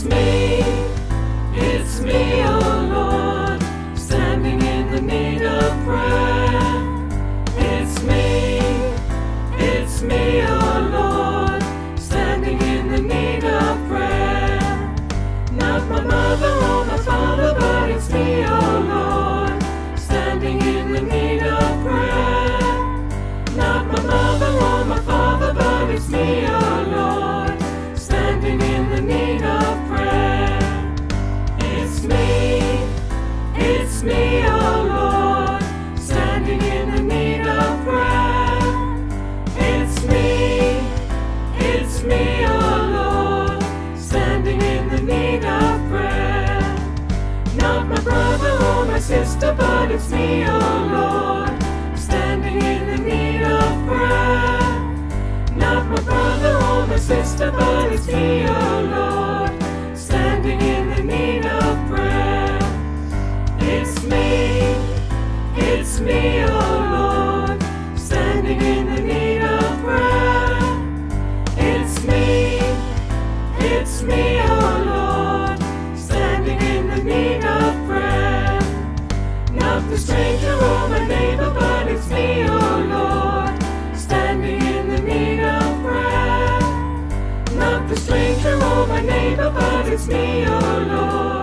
It's me, it's me. sister, but it's me, oh Lord, standing in the need of prayer. Not my brother or my sister, but it's me, oh Lord, standing in the need of prayer. It's me, it's me, oh Lord, standing in the need of prayer. It's me, it's me, oh Lord. The stranger or my neighbor, but it's me, oh Lord,